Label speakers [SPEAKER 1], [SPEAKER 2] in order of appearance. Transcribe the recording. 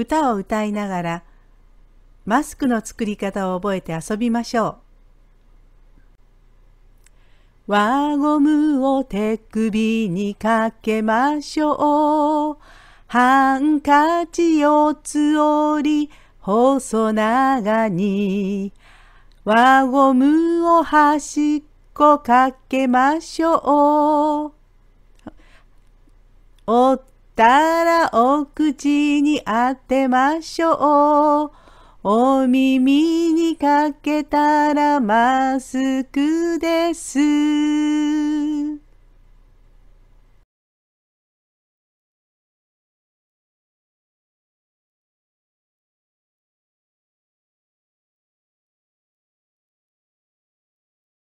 [SPEAKER 1] 歌を歌いながらマスクの作り方を覚えて遊びましょう。輪ゴムを手首にかけましょう。ハンカチ四つ折り細長に。輪ゴムを端っこかけましょう。折ったらお口に当てましょう。お耳にかけたらマスクです。